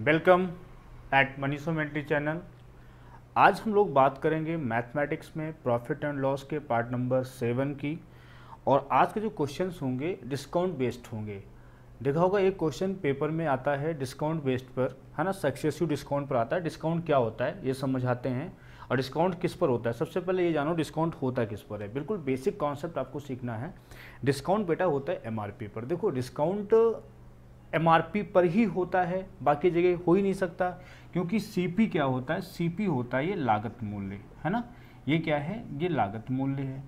Welcome at मनीषो मेंटी channel. आज हम लोग बात करेंगे मैथमेटिक्स में प्रॉफिट एंड लॉस के पार्ट नंबर सेवन की, और आज के जो क्वेश्चंस होंगे डिस्काउंट बेस्ड होंगे। देखा होगा, एक क्वेश्चन पेपर में आता है डिस्काउंट बेस्ड पर, है ना? सक्सेसिव डिस्काउंट पर आता है। डिस्काउंट क्या होता है? ये समझाते हैं। और डिस्काउंट किस पर होता है? सबसे पहले ये जानो डिस्काउंट होता किस पर है। बिल्कुल बेसिक कॉन्सेप्ट आपको सीखना है। डिस्काउंट बेटा होता है एमआरपी पर। देखो, डिस्काउंट एमआरपी पर ही होता है, बाकी जगह हो ही नहीं सकता, क्योंकि सीपी क्या होता है? सीपी होता है ये लागत मूल्य, है ना? ये क्या है? ये लागत मूल्य है।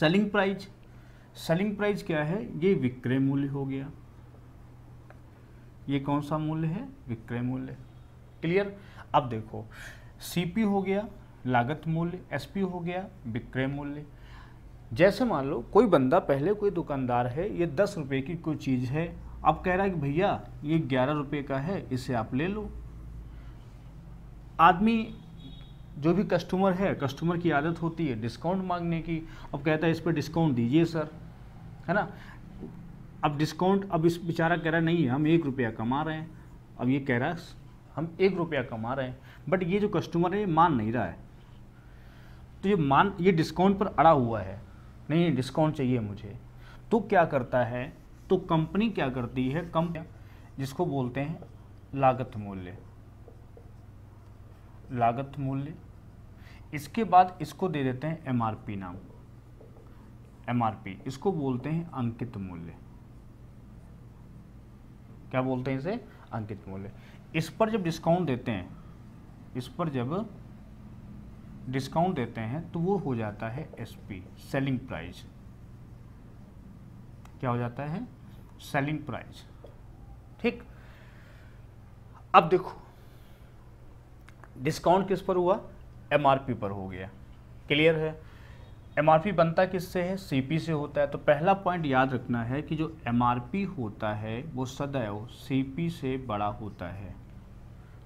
सेलिंग प्राइस सेलिंग प्राइस क्या है? ये विक्रय मूल्य हो गया। ये कौन सा मूल्य है? विक्रय मूल्य। क्लियर अब देखो सीपी हो गया, लागत मूल्य एसपी हो गया, विक्रय मूल्य। जैसे मान लो, कोई बंदा पहले कोई दुकानदार है, ये दस रुपये की कोई चीज़ है अब कह रहा है कि भैया, ये ग्यारह रुपये का है, इसे आप ले लो। आदमी जो भी कस्टमर है कस्टमर की आदत होती है डिस्काउंट मांगने की। अब कहता है, इस पर डिस्काउंट दीजिए सर है ना? अब डिस्काउंट अब इस बेचारा कह रहा नहीं, हम एक रुपया कमा रहे हैं। अब ये कह रहा है, हम एक रुपया कमा रहे हैं। बट ये जो कस्टमर है, ये मान नहीं रहा है। तो ये मान, ये डिस्काउंट पर अड़ा हुआ है। नहीं डिस्काउंट चाहिए मुझे। तो क्या करता है? तो कंपनी क्या करती है? कम जिसको बोलते हैं, लागत मूल्य। लागत मूल्य। इसके बाद इसको दे देते हैं एमआरपी नाम। एमआरपी इसको बोलते हैं अंकित मूल्य। क्या बोलते हैं इसे? अंकित मूल्य। इस पर जब डिस्काउंट देते हैं, इस पर जब डिस्काउंट देते हैं तो वो हो जाता है एसपी सेलिंग प्राइस क्या हो जाता है? सेलिंग प्राइस ठीक? अब देखो डिस्काउंट किस पर हुआ? एमआरपी पर हो गया। क्लियर है? एमआरपी बनता किससे है? सीपी से होता है। तो पहला पॉइंट याद रखना है कि जो एमआरपी होता है, वो सदैव सीपी से बड़ा होता है।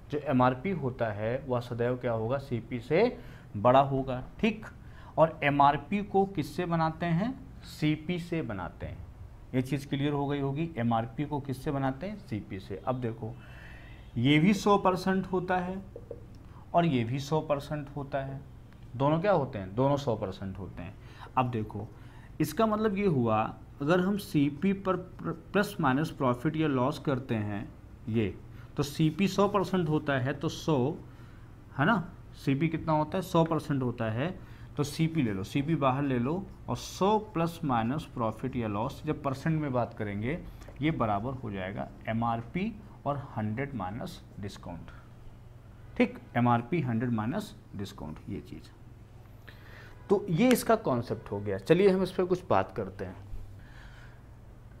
जो एमआरपी होता है, वह सदैव क्या होगा? सीपी से बड़ा होगा, ठीक? और एमआरपी को किससे बनाते हैं? सीपी से बनाते हैं। ये चीज़ क्लियर हो गई होगी एमआरपी को किससे बनाते हैं? सीपी से। अब देखो, ये भी सौ परसेंट होता है और ये भी सौ परसेंट होता है। दोनों क्या होते हैं? दोनों सौ परसेंट होते हैं। अब देखो, इसका मतलब ये हुआ, अगर हम सीपी पर प्लस माइनस प्रॉफिट या लॉस करते हैं, ये तो सी पी सौ परसेंट होता है तो सौ, है ना? सीपी कितना होता है? सौ परसेंट होता है। तो सीपी ले लो। सीपी बाहर ले लो और सौ प्लस माइनस प्रॉफिट या लॉस जब परसेंट में बात करेंगे, ये बराबर हो जाएगा एमआरपी और हंड्रेड माइनस डिस्काउंट ठीक? M R P hundred minus discount ये चीज़। तो ये इसका कॉन्सेप्ट हो गया। चलिए हम इस पर कुछ बात करते हैं।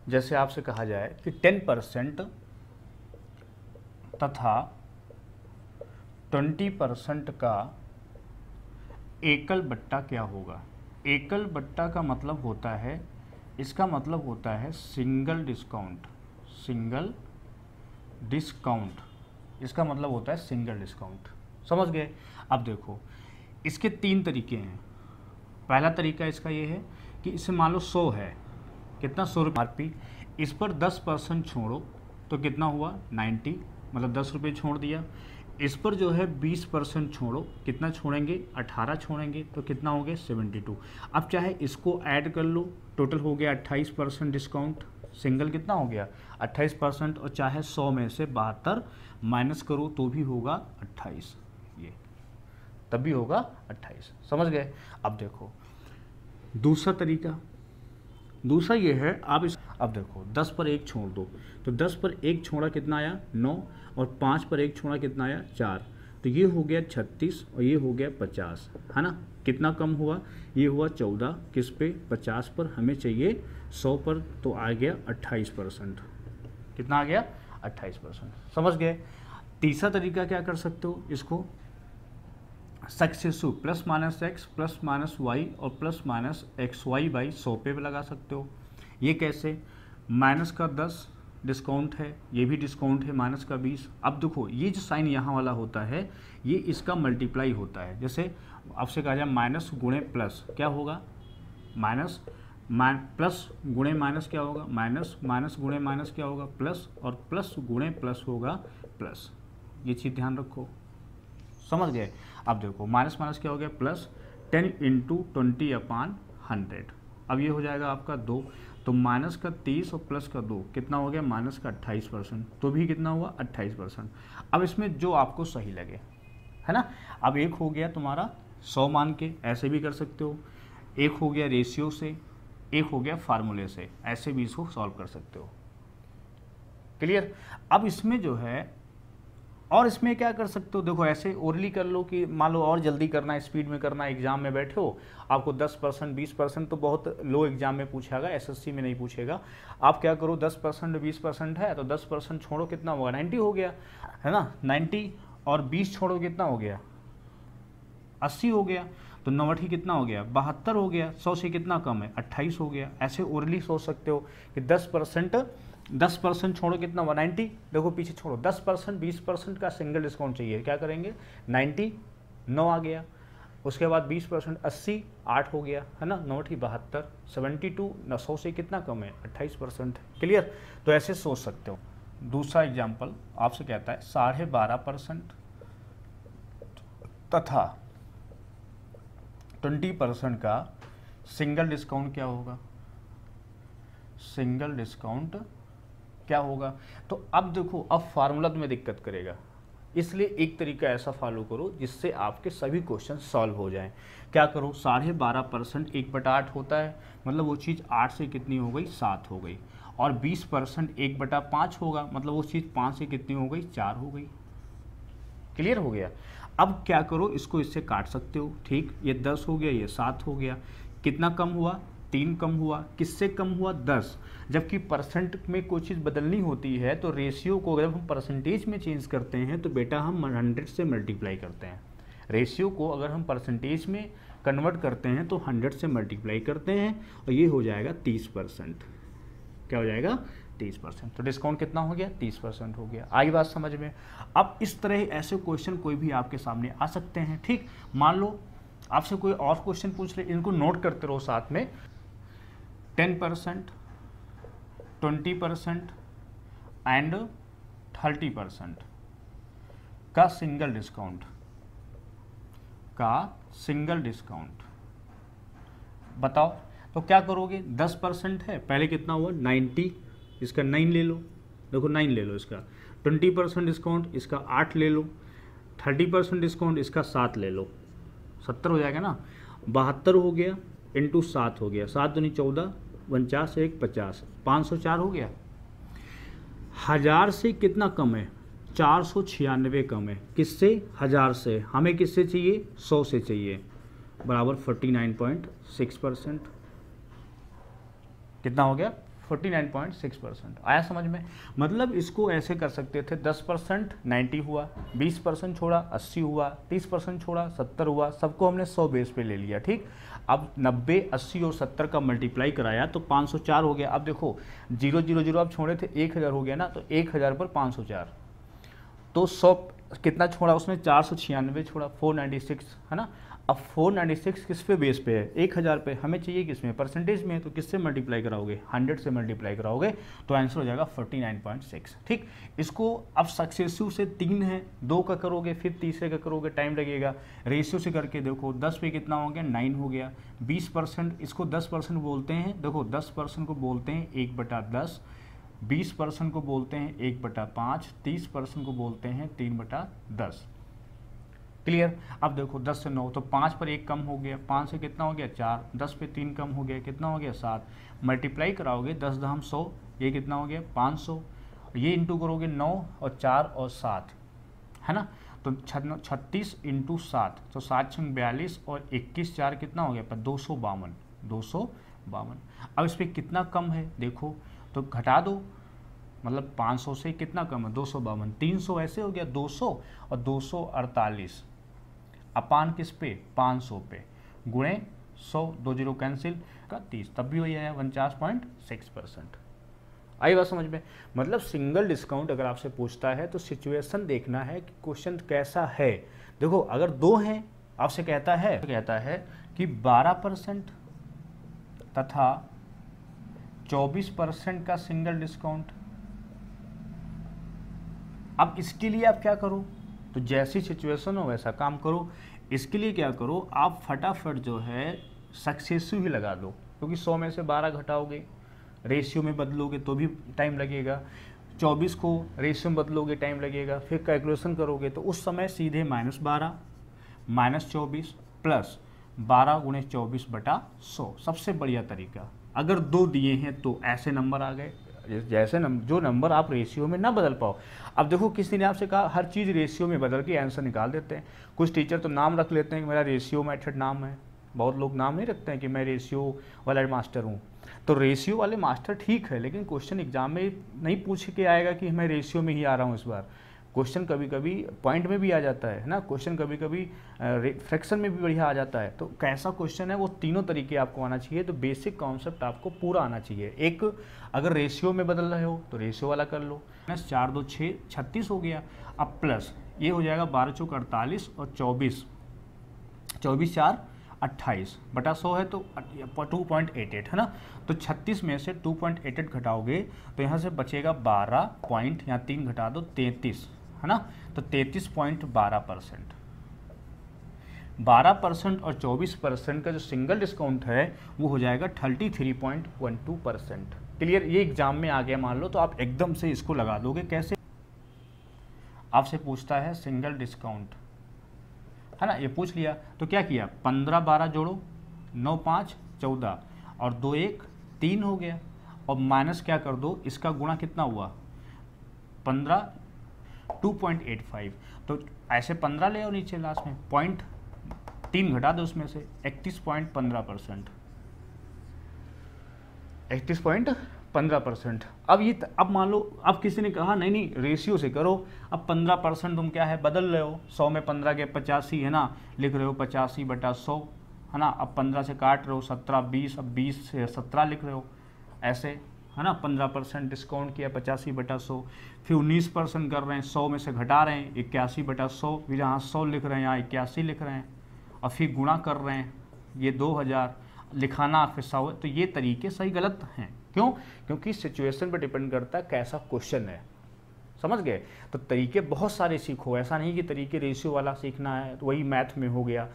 जैसे आपसे कहा जाए कि टेन परसेंट तथा ट्वेंटी परसेंट का एकल बट्टा क्या होगा? एकल बट्टा का मतलब होता है, इसका मतलब होता है सिंगल डिस्काउंट सिंगल डिस्काउंट। इसका मतलब होता है सिंगल डिस्काउंट। समझ गए? अब देखो, इसके तीन तरीके हैं। पहला तरीका इसका ये है कि इसे मान लो सौ है, कितना? सौ रुपये। आर इस पर दस परसेंट छोड़ो तो कितना हुआ? नाइन्टी मतलब दस रुपये छोड़ दिया। इस पर जो है 20 परसेंट छोड़ो। कितना छोड़ेंगे? 18 छोड़ेंगे तो कितना हो गया? 72 अब चाहे इसको ऐड कर लो, टोटल हो गया 28 परसेंट डिस्काउंट। सिंगल कितना हो गया? 28 परसेंट और चाहे 100 में से बहत्तर माइनस करो तो भी होगा 28 ये, तब भी होगा 28 समझ गए? अब देखो, दूसरा तरीका। दूसरा ये है, आप इस अब देखो 10 पर एक छोड़ दो। तो 10 पर एक छोड़ा कितना आया? नौ। और पाँच पर एक छोड़ा कितना आया? चार। तो ये हो गया छत्तीस और ये हो गया पचास। है ना? कितना कम हुआ? ये हुआ चौदह। किस पे? पचास पर। हमें चाहिए सौ पर। तो आ गया अट्ठाईस परसेंट। कितना आ गया? अट्ठाईस परसेंट। समझ गए? तीसरा तरीका क्या कर सकते हो? इसको successive plus minus X plus minus Y और plus minus X Y by सौ पे भी लगा सकते हो। ये कैसे? माइनस का दस डिस्काउंट है, ये भी डिस्काउंट है, माइनस का बीस। अब देखो, ये जो साइन यहाँ वाला होता है, ये इसका मल्टीप्लाई होता है। जैसे आपसे कहा जाए, माइनस गुणे प्लस क्या होगा? माइनस माइन प्लस गुणे माइनस क्या होगा? माइनस माइनस गुणे माइनस क्या होगा? प्लस और प्लस गुणे प्लस होगा प्लस ये चीज़ ध्यान रखो। समझ गए? अब देखो, माइनस माइनस क्या हो गया? Plus ten into twenty upon hundred अब ये हो जाएगा आपका दो। तो माइनस का तीस और प्लस का दो, कितना हो गया? माइनस का अट्ठाईस परसेंट। तो भी कितना हुआ? अट्ठाईस परसेंट। अब इसमें जो आपको सही लगे, है ना? अब एक हो गया तुम्हारा सौ मान के, ऐसे भी कर सकते हो। एक हो गया रेशियो से, एक हो गया फार्मूले से, ऐसे भी इसको सॉल्व कर सकते हो। क्लियर? अब इसमें जो है और इसमें क्या कर सकते हो? देखो, ऐसे ओरली कर लो कि मान लो और जल्दी करना है स्पीड में करना एग्ज़ाम में बैठे हो, आपको 10 परसेंट, बीस परसेंट तो बहुत लो एग्ज़ाम में पूछेगा एसएससी में नहीं पूछेगा। आप क्या करो 10 परसेंट, बीस परसेंट है तो 10 परसेंट छोड़ो, कितना होगा? 90 हो गया, है ना? 90 और 20 छोड़ो, कितना हो गया? 80 हो गया तो नवठी कितना हो गया? बहत्तर हो गया, सौ से कितना कम है? अट्ठाईस हो गया। ऐसे ओरली सोच सकते हो कि दस परसेंट दस परसेंट छोड़ो कितना हुआ? नाइन्टी? देखो पीछे छोड़ो। दस परसेंट, बीस परसेंट का सिंगल डिस्काउंट चाहिए। क्या करेंगे? नाइन्टी, नौ आ गया। उसके बाद बीस परसेंट, अस्सी, आठ हो गया, है ना? नौठी बहत्तर। सेवेंटी टू, न सौ से कितना कम है? अट्ठाईस परसेंट। क्लियर तो ऐसे सोच सकते हो। दूसरा एग्ज़ाम्पल आपसे कहता है, साढ़े बारह परसेंट तथा ट्वेंटी परसेंट का सिंगल डिस्काउंट क्या होगा? सिंगल डिस्काउंट क्या होगा? तो अब देखो, अब फार्मूला तुम्हें दिक्कत करेगा। इसलिए एक तरीका ऐसा फॉलो करो, जिससे आपके सभी क्वेश्चन सॉल्व हो जाएँ। क्या करो? साढ़े बारह परसेंट एक बटा आठ होता है। मतलब वो चीज़ आठ से कितनी हो गई? सात हो गई। और बीस परसेंट एक बटा पाँच होगा। मतलब वो चीज़ पाँच से कितनी हो गई? चार हो गई। क्लियर हो गया? अब क्या करो? इसको इससे काट सकते हो। ठीक? ये दस हो गया, ये सात हो गया। कितना कम हुआ? तीन कम हुआ, किससे कम हुआ? दस। जबकि परसेंट में कोई चीज़ बदलनी होती है तो रेशियो को अगर हम परसेंटेज में चेंज करते हैं तो बेटा हम हंड्रेड से मल्टीप्लाई करते हैं। रेशियो को अगर हम परसेंटेज में कन्वर्ट करते हैं तो हंड्रेड से मल्टीप्लाई करते हैं, और ये हो जाएगा तीस परसेंट। क्या हो जाएगा? तीस परसेंट। तो डिस्काउंट कितना हो गया? तीस परसेंट हो गया। आई बात समझ में। अब इस तरह ऐसे क्वेश्चन कोई भी आपके सामने आ सकते हैं, ठीक? मान लो, आपसे कोई और क्वेश्चन पूछ ले इनको नोट करते रहो साथ में। Ten percent twenty percent and thirty percent का सिंगल डिस्काउंट का सिंगल डिस्काउंट बताओ तो क्या करोगे? दस परसेंट है, पहले कितना हुआ? नाइन्टी इसका नाइन ले लो। देखो नाइन ले लो इसका। ट्वेंटी परसेंट डिस्काउंट इसका आठ ले लो। थर्टी परसेंट डिस्काउंट इसका सात ले लो। सत्तर हो जाएगा ना? बहत्तर हो गया इंटू सात हो गया। सात दूनी चौदह उनचास एक पचास, पाँच सौ चार हो गया। हज़ार से कितना कम है? चार सौ छियानवे कम है। किससे? हज़ार से। हमें किससे चाहिए? सौ से चाहिए। बराबर forty nine point six percent. कितना हो गया? 49.6 परसेंट। आया समझ में? मतलब इसको ऐसे कर सकते थे 10 परसेंट नाइन्टी हुआ 20 परसेंट छोड़ा 80 हुआ 30 परसेंट छोड़ा 70 हुआ, सबको हमने सौ बेस पे ले लिया, ठीक? अब 90 80 और 70 का मल्टीप्लाई कराया तो 504 हो गया। अब देखो, ज़ीरो ज़ीरो ज़ीरो अब छोड़े थे 1000 हो गया ना तो 1000 पर 504 तो 100 कितना छोड़ा उसमें चार सौ छियानवे छोड़ा 496 है ना? अब 496 किस पे बेस पे है? एक हज़ार पे। हमें चाहिए किसमें? परसेंटेज में तो किससे मल्टीप्लाई कराओगे? 100 से मल्टीप्लाई कराओगे तो आंसर हो जाएगा 49.6 ठीक? इसको अब सक्सेसिव से तीन है, दो का करोगे, फिर तीसरे का करोगे टाइम लगेगा। रेशियो से करके देखो 10 पे कितना हो गया? नाइन हो गया। 20 परसेंट, इसको 10 परसेंट बोलते हैं, देखो 10 परसेंट को बोलते हैं एक बटा दस, बीस परसेंट को बोलते हैं एक बटा पाँच, तीस परसेंट को बोलते हैं तीन बटा दस। क्लियर अब देखो, दस से नौ तो पाँच पर एक कम हो गया। पाँच से कितना हो गया? चार। दस पे तीन कम हो गया। कितना हो गया? सात। मल्टीप्लाई कराओगे, दस दहम सौ, ये कितना हो गया? पाँच सौ। ये इंटू करोगे नौ और चार और सात, है ना? तो छत्तीस इंटू सात तो सात छंग बयालीस और इक्कीस, चार कितना हो गया? पर दो सौ बावन, दो सौ बावन। अब इस पर कितना कम है? देखो तो घटा दो। मतलब 500 से कितना कम है? दो सौ बावन। तीन सौ ऐसे हो गया 200 और दो सौ अड़तालीस। अपान किस पे? 500 पे। गुणे 100 दो ज़ीरो कैंसिल का तीस, तब भी वही है उनचास पॉइंट सिक्स परसेंट। आई बात समझ में। मतलब सिंगल डिस्काउंट अगर आपसे पूछता है तो सिचुएशन देखना है कि क्वेश्चन कैसा है। देखो, अगर दो हैं, आपसे कहता है कहता है कि 12 परसेंट तथा 24 परसेंट का सिंगल डिस्काउंट। अब इसके लिए आप क्या करो? तो जैसी सिचुएशन हो, वैसा काम करो। इसके लिए क्या करो, आप फटाफट जो है सक्सेसिव ही लगा दो, क्योंकि 100 में से 12 घटाओगे। रेशियो में बदलोगे तो भी टाइम लगेगा। 24 को रेशियो में बदलोगे टाइम लगेगा। फिर कैलकुलेशन करोगे तो उस समय सीधे माइनस बारह माइनस चौबीस प्लस बारह गुणे चौबीस बटा सौ। सबसे बढ़िया तरीका। अगर दो दिए हैं तो ऐसे नंबर आ गए। जैसे नम, जो नंबर आप रेशियो में ना बदल पाओ। अब देखो किसी ने आपसे कहा हर चीज़ रेशियो में बदल के आंसर निकाल देते हैं। कुछ टीचर तो नाम रख लेते हैं कि मेरा रेशियो मैथड नाम है। बहुत लोग नाम नहीं रखते हैं कि मैं रेशियो वाला मास्टर हूँ। तो रेशियो वाले मास्टर ठीक है लेकिन क्वेश्चन एग्ज़ाम में नहीं पूछ के आएगा कि मैं रेशियो में ही आ रहा हूँ इस बार। क्वेश्चन कभी कभी पॉइंट में भी आ जाता है ना? क्वेश्चन कभी कभी फ्रैक्शन में भी बढ़िया आ जाता है। तो कैसा क्वेश्चन है वो तीनों तरीके आपको आना चाहिए। तो बेसिक कॉन्सेप्ट आपको पूरा आना चाहिए। एक, अगर रेशियो में बदल रहे हो तो रेशियो वाला कर लो। प्लस चार, दो छः छत्तीस हो गया, अब प्लस, ये हो जाएगा बारह, चौक अड़तालीस और चौबीस। चौबीस, चार, अट्ठाईस। बटा सौ है तो टू पॉइंट एट एट, है ना? तो छत्तीस में से टू पॉइंट एट एट घटाओगे तो यहाँ से बचेगा बारह पॉइंट, यहाँ तीन घटा दो, तैंतीस। है ना? तो तैतीस पॉइंट बारह परसेंट। बारह परसेंट और चौबीस परसेंट का जो सिंगल डिस्काउंट है, वो हो जाएगा thirty three point one two percent. Clear? ये एग्ज़ाम में आ गया, मान लो तो आप एकदम से इसको लगा दोगे, कैसे? आपसे पूछता है सिंगल डिस्काउंट। है ना? ये पूछ लिया। तो क्या किया? पंद्रह बारह जोड़ो, नौ पाँच, चौदह। और दो एक, तीन हो गया। और माइनस क्या कर दो? इसका गुणा कितना हुआ? पंद्रह 2.85 तो ऐसे 15 ले आओ नीचे लास्ट में। पॉइंट तीन घटा दो उसमें से, इकतीस पॉइंट पंद्रह परसेंट। इकतीस पॉइंट पंद्रह परसेंट। अब ये अब मान लो, अब किसी ने कहा, नहीं नहीं रेशियो से करो। अब पंद्रह परसेंट तुम क्या है, बदल रहे हो। सौ में पंद्रह के पचासी है ना, लिख रहे हो पचासी बटा सौ, है ना? अब पंद्रह से काट रहे हो, सत्रह, बीस, अब बीस से सत्रह लिख रहे हो। ऐसे है ना, पंद्रह परसेंट डिस्काउंट किया, पचासी बटा सौ, फिर उन्नीस परसेंट कर रहे हैं, सौ में से घटा रहे हैं, इक्यासी बटा सौ, फिर यहाँ सौ लिख रहे हैं, यहाँ इक्यासी लिख रहे हैं, और फिर गुणा कर रहे हैं, ये दो हज़ार, लिखाना फिर सौ तो ये तरीके सही गलत हैं। क्यों? क्योंकि सिचुएशन पर डिपेंड करता है कैसा क्वेश्चन है। समझ गए? तो तरीके बहुत सारे सीखो, ऐसा नहीं कि तरीके रेशियो वाला सीखना है तो वही मैथ में हो गया,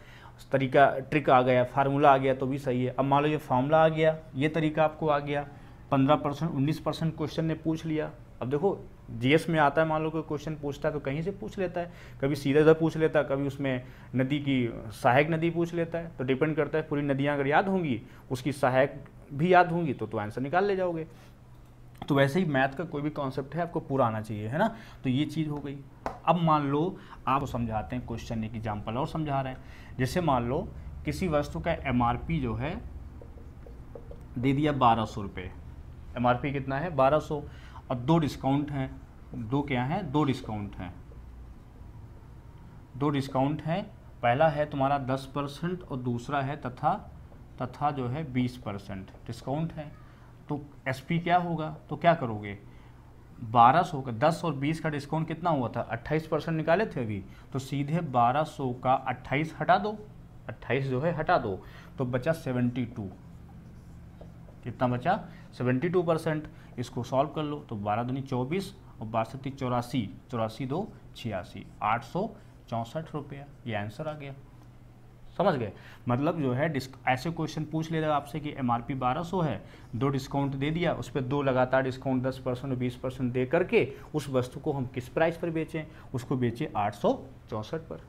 तरीका ट्रिक आ गया फार्मूला आ गया तो भी सही है। अब मान लो ये फार्मूला आ गया, ये तरीका आपको आ गया पंद्रह परसेंट, उन्नीस परसेंट क्वेश्चन ने पूछ लिया। अब देखो जीएस में आता है, मान लो कोई क्वेश्चन पूछता है तो कहीं से पूछ लेता है। कभी सीधे इधर पूछ लेता है, कभी उसमें नदी की, सहायक नदी पूछ लेता है। तो डिपेंड करता है, पूरी नदियाँ अगर याद होंगी, उसकी सहायक भी याद होंगी तो तो आंसर निकाल ले जाओगे। तो वैसे ही मैथ का कोई भी कॉन्सेप्ट है, आपको पूरा आना चाहिए, है ना? तो ये चीज़ हो गई। अब मान लो, आप समझाते हैं क्वेश्चन एक एग्ज़ाम्पल और समझा रहे हैं। जैसे मान लो, किसी वस्तु का एमआरपी जो है, दे दिया बारह सौ रुपये एमआरपी कितना है? 1200 और दो डिस्काउंट हैं। दो क्या हैं? दो डिस्काउंट हैं। दो डिस्काउंट हैं। पहला है तुम्हारा 10 परसेंट और दूसरा है तथा तथा जो है 20 परसेंट। डिस्काउंट है। तो एसपी क्या होगा? तो क्या करोगे? 1200 का 10 और 20 का डिस्काउंट कितना हुआ था? 28 परसेंट निकाले थे अभी। तो सीधे 1200 का 28 हटा दो। 28 जो है, हटा दो। तो बचा 72 कितना बचा? 72 परसेंट, इसको सॉल्व कर लो तो बारह दूनी चौबीस और बासठी चौरासी चौरासी दो, छियासी, आठ सौ चौंसठ रुपया। ये आंसर आ गया। समझ गए? मतलब जो है ऐसे क्वेश्चन पूछ लेगा आपसे कि एम आर पी बारह सौ है, दो डिस्काउंट दे दिया, उस पर दो लगातार डिस्काउंट, दस परसेंट, बीस परसेंट दे करके, उस वस्तु को हम किस प्राइस पर बेचें? उसको बेचें आठ सौ चौंसठ पर।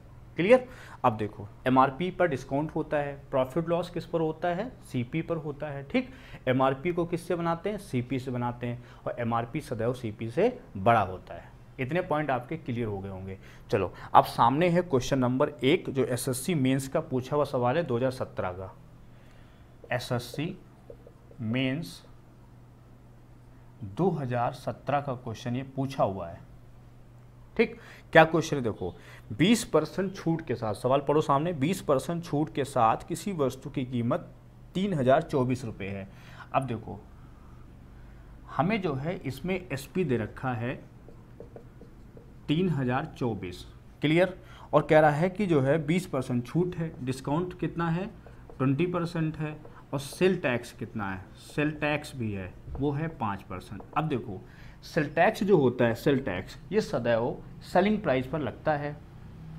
क्लियर? अब देखो एम पर डिस्काउंट होता है प्रॉफिट लॉस किस पर होता है? सीपी पर होता है, ठीक? एमआरपी को किससे बनाते हैं? सीपी से बनाते हैं, और एम सदैव सीपी से बड़ा होता है। इतने पॉइंट आपके क्लियर हो गए होंगे। चलो, अब सामने है क्वेश्चन नंबर एक, जो एसएससी मेंस का पूछा हुआ सवाल है 2017 का। एसएससी मेंस 2017 का क्वेश्चन ये पूछा हुआ है। ठीक? क्या क्वेश्चन है देखो 20 परसेंट छूट के साथ, सवाल पढ़ो सामने 20 परसेंट छूट के साथ किसी वस्तु की कीमत तीन हज़ार चौबीस रुपये है। अब देखो, हमें जो है इसमें एसपी दे रखा है तीन हज़ार चौबीस। क्लियर और कह रहा है कि जो है बीस परसेंट छूट है डिस्काउंट कितना है? ट्वेंटी परसेंट है। और सेल टैक्स कितना है? सेल टैक्स भी है, वो है पाँच परसेंट। अब देखो, सेल टैक्स जो होता है, सेल टैक्स, ये सदैव सेलिंग प्राइस पर लगता है।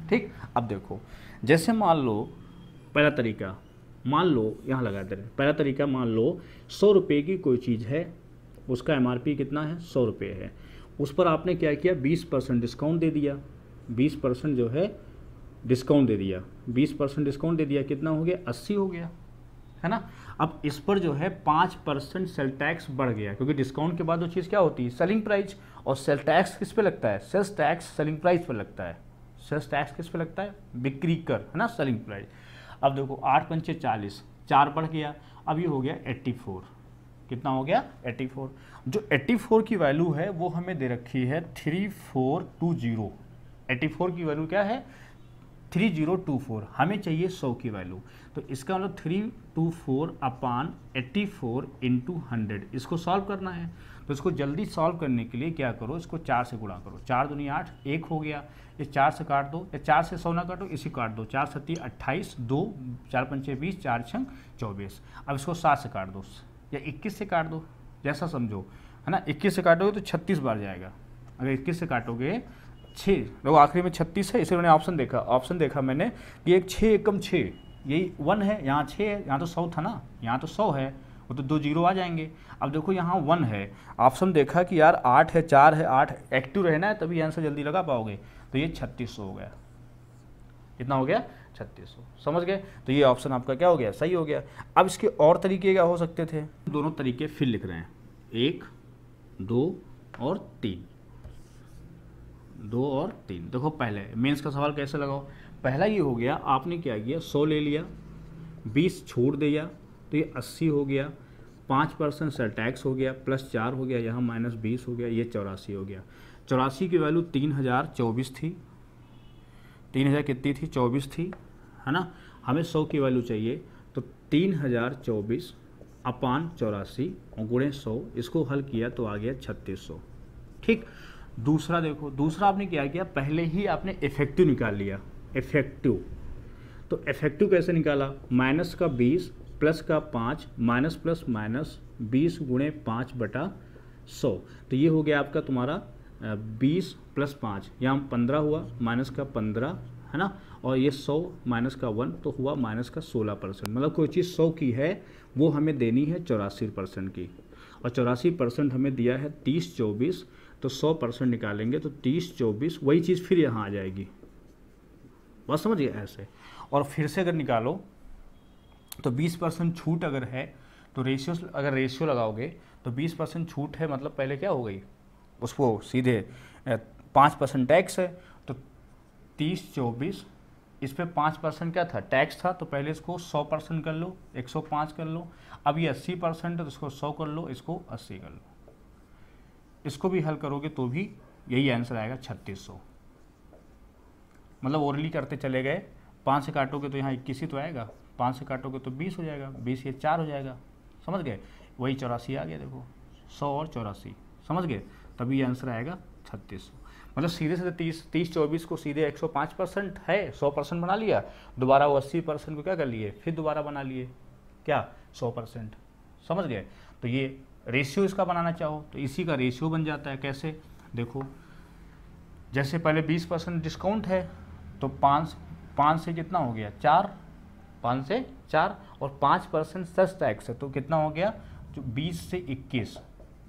ठीक? अब देखो, जैसे मान लो, पहला तरीका, मान लो, यहाँ लगा दे रहे पहला तरीका मान लो, सौ रुपये की कोई चीज़ है, उसका एमआरपी कितना है? सौ रुपये है। उस पर आपने क्या किया? बीस परसेंट डिस्काउंट दे दिया। बीस परसेंट जो है, डिस्काउंट दे दिया। बीस परसेंट डिस्काउंट दे दिया, कितना हो गया? अस्सी हो गया। है ना? अब इस पर जो है पाँच परसेंट सेल टैक्स बढ़ गया क्योंकि डिस्काउंट के बाद वो चीज़ क्या होती है? सेलिंग प्राइस और सेल टैक्स किस पे लगता है? सेल्स टैक्स सेलिंग प्राइस पर लगता है। सेल्स टैक्स किस पे लगता है? बिक्री कर, है ना? सेलिंग प्राइस अब देखो, आठ पंचे चालीस, चार बढ़ गया। अब ये हो गया एट्टी फोर कितना हो गया? एट्टी फोर जो एट्टी फोर की वैल्यू है, वो हमें दे रखी है three four two zero eighty four की वैल्यू क्या है? थ्री ज़ीरो टू फोर, हमें चाहिए सौ की वैल्यू। तो इसका मतलब three two four upon eighty four into hundred. इसको सॉल्व करना है। तो इसको जल्दी सॉल्व करने के लिए क्या करो, इसको चार से गुणा करो। चार दुनिया आठ, एक हो गया। ये चार से काट दो, या चार से सौ ना काटो, इसी काट दो। चार सत्ती अट्ठाईस, दो, चार पंचे बीस, चार छंग चौबीस। अब इसको सात से काट दो, या इक्कीस से काट दो, जैसा समझो, है ना? इक्कीस से काटोगे तो छत्तीस बार जाएगा। अगर इक्कीस से काटोगे छः। देखो, आखिरी में छत्तीस है इसे मैंने ऑप्शन देखा। ऑप्शन देखा मैंने कि एक छः एकम छः। यही वन है, यहाँ छः है, यहाँ तो सौ था ना? यहाँ तो सौ है, वो तो दो ज़ीरो आ जाएँगे। अब देखो, यहाँ वन है। ऑप्शन देखा कि यार आठ है, चार है, आठ एक्टिव रहना है, तभी आंसर जल्दी लगा पाओगे। तो ये छत्तीस हो गया। कितना हो गया? छत्तीस समझ गए? तो ये ऑप्शन आपका क्या हो गया? सही हो गया। अब इसके और तरीके क्या हो सकते थे? दोनों तरीके फिर लिख रहे हैं। एक, दो और तीन। दो और तीन। देखो पहले मेंस का सवाल कैसे लगाओ पहला ये हो गया, आपने क्या किया? सौ ले लिया, बीस छोड़ दिया तो ये अस्सी हो गया, पाँच परसेंट सर टैक्स हो गया, प्लस चार हो गया, यहाँ माइनस बीस हो गया, ये चौरासी हो गया। चौरासी की वैल्यू तीन हज़ार चौबीस थी। तीन हज़ार कितनी थी? चौबीस थी, है ना? हमें सौ की वैल्यू चाहिए तो तीन हज़ार चौबीस अपान चौरासी गुणे सौ, इसको हल किया तो आ गया छत्तीस सौ। ठीक? दूसरा देखो, दूसरा आपने क्या किया? पहले ही आपने इफ़ेक्टिव निकाल लिया। इफ़ेक्टिव तो इफ़ेक्टिव कैसे निकाला? माइनस का बीस, प्लस का पाँच, माइनस प्लस माइनस बीस गुणे पाँच बटा सौ। तो ये हो गया आपका तुम्हारा बीस प्लस पाँच। यहाँ पंद्रह हुआ, माइनस का पंद्रह, है ना? और ये सौ माइनस का वन तो हुआ माइनस का सोलह परसेंट। मतलब कोई चीज़ सौ की है, वो हमें देनी है चौरासी परसेंट की। और चौरासी परसेंट हमें दिया है तीस चौबीस तो सौ परसेंट निकालेंगे तो तीस, चौबीस, वही चीज़ फिर यहाँ आ जाएगी। बस समझिए ऐसे। और फिर से अगर निकालो तो बीस परसेंट छूट अगर है तो रेशियो अगर रेशियो लगाओगे तो बीस परसेंट छूट है मतलब पहले क्या हो गई? उसको सीधे पाँच परसेंट टैक्स है तो तीस, चौबीस, इस पर पाँच परसेंट क्या था? टैक्स था तो पहले इसको सौ परसेंट कर लो, एक सौ पाँच कर लो, अब ये अस्सी परसेंट है तो इसको सौ कर लो, इसको अस्सी कर लो। इसको भी हल करोगे तो भी यही आंसर आएगा छत्तीस सौ। मतलब ओरली करते चले गए, पाँच से काटोगे तो यहाँ इक्कीस ही तो आएगा, पाँच से काटोगे तो बीस हो जाएगा, बीस ये चार हो जाएगा। समझ गए? वही चौरासी आ गया देखो, सौ और चौरासी। समझ गए? तभी आंसर आएगा छत्तीस सौ। मतलब सीधे सीधे तीस तीस चौबीस को सीधे एक सौ पाँच परसेंट है, सौ परसेंट बना लिया, दोबारा वो अस्सी परसेंट को क्या कर लिए? फिर दोबारा बना लिए। क्या? सौ परसेंट। समझ गए? तो ये रेशियो इसका बनाना चाहो तो इसी का रेशियो बन जाता है। कैसे? देखो, जैसे पहले बीस परसेंट डिस्काउंट है तो पाँच पाँच से कितना हो गया? चार। पाँच से चार और पाँच परसेंट सच टैक्स है तो कितना हो गया? जो बीस से इक्कीस।